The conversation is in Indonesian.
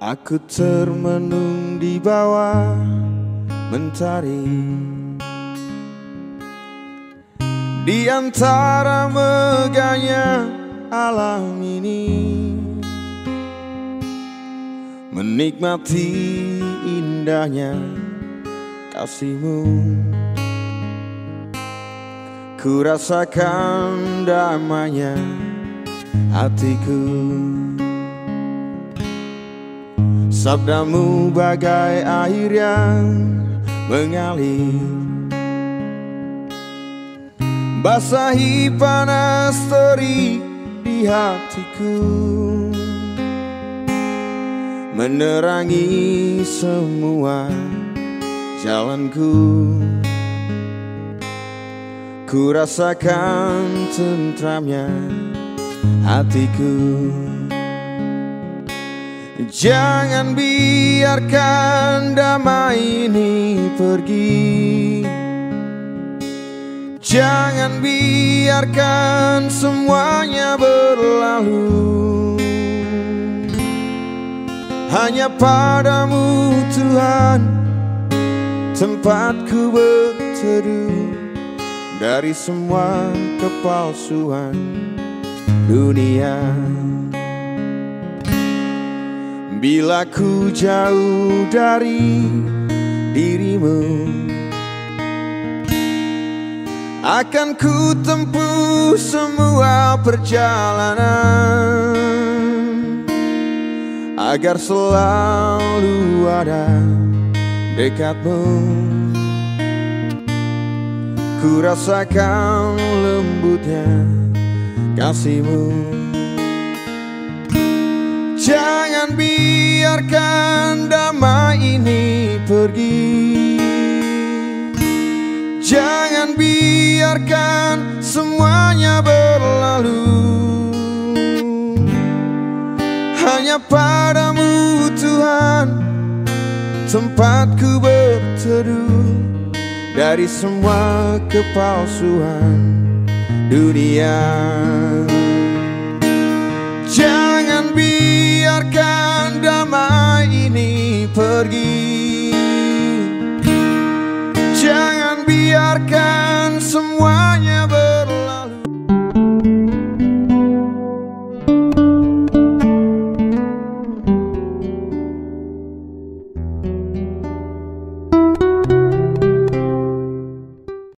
Aku termenung di bawah mentari. Di antara megahnya alam ini Menikmati indahnya kasihmu. Ku rasakan damainya hatiku Sabdamu bagai air yang mengalir. Basahi panas terik di hatiku. Menerangi semua jalanku. Ku rasakan tentramnya hatiku Jangan biarkan damai ini pergi. Jangan biarkan semuanya berlalu. Hanya padamu Tuhan Tempatku berteduh. Dari semua kepalsuan dunia Bila ku jauh dari dirimu Akan ku tempuh semua perjalanan Agar selalu ada dekatmu. Ku rasakan lembutnya kasihmu Jangan biarkan damai ini pergi. Jangan biarkan semuanya berlalu. Hanya padamu Tuhan Tempatku berteduh. Dari semua kepalsuan dunia pergi Jangan biarkan semuanya